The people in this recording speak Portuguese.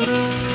Música